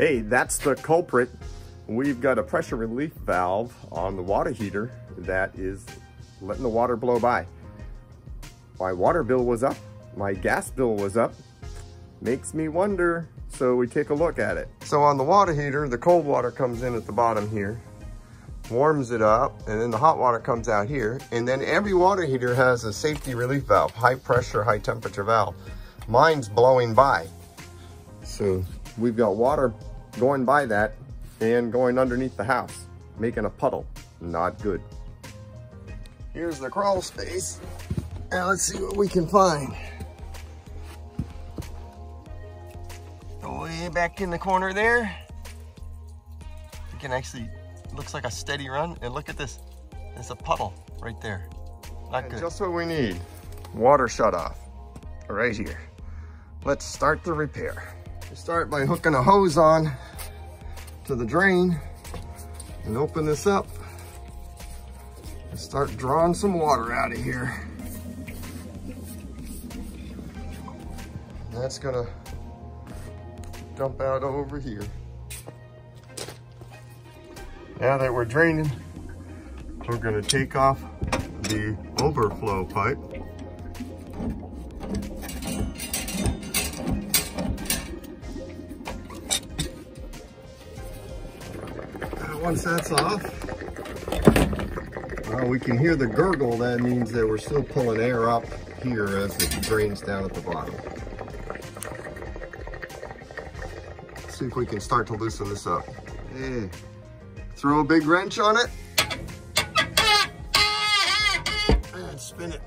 Hey, that's the culprit. We've got a pressure relief valve on the water heater that is letting the water blow by. My water bill was up, my gas bill was up. Makes me wonder, so we take a look at it. So on the water heater, the cold water comes in at the bottom here, warms it up, and then the hot water comes out here. And then every water heater has a safety relief valve, high pressure, high temperature valve. Mine's blowing by. So we've got water going by that and going underneath the house, making a puddle. Not good. Here's the crawl space. Now let's see what we can find. Way back in the corner there. You can actually, looks like a steady run. And look at this, there's a puddle right there. Not and good. Just what we need, water shut off, right here. Let's start the repair. We start by hooking a hose on to the drain and open this up and start drawing some water out of here. That's gonna dump out over here. Now that we're draining, we're gonna take off the overflow pipe. Once that's off, we can hear the gurgle. That means that we're still pulling air up here as it drains down at the bottom. Let's see if we can start to loosen this up. Hey, throw a big wrench on it. And spin it.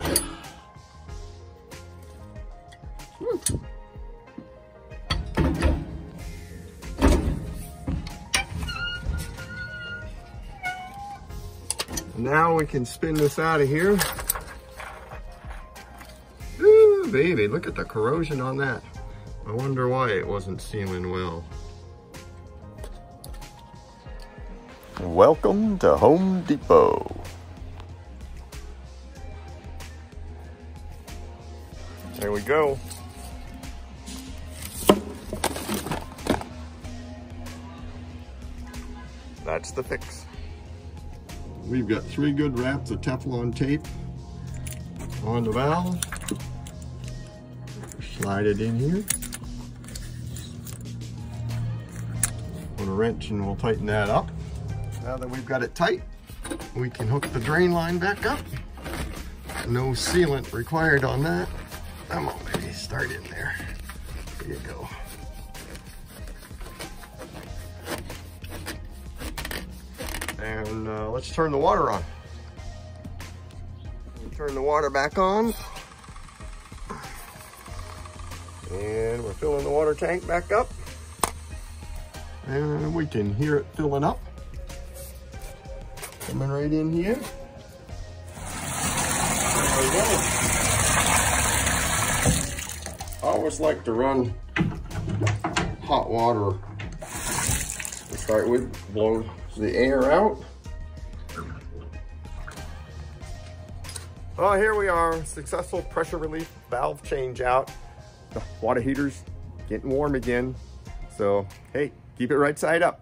Whew. Now we can spin this out of here. Ooh, baby, look at the corrosion on that. I wonder why it wasn't sealing well. Welcome to Home Depot. There we go. That's the fix. We've got three good wraps of Teflon tape on the valve. Slide it in here. Put a wrench and we'll tighten that up. Now that we've got it tight, we can hook the drain line back up. No sealant required on that. Come on, baby, start in there. There you go. And uh, let's turn the water on. Turn the water back on. And we're filling the water tank back up. And we can hear it filling up. Coming right in here. There we go. I always like to run hot water to start with, blow the air out. Well, here we are, successful pressure relief valve change out. The water heater's getting warm again. So, hey, keep it right side up.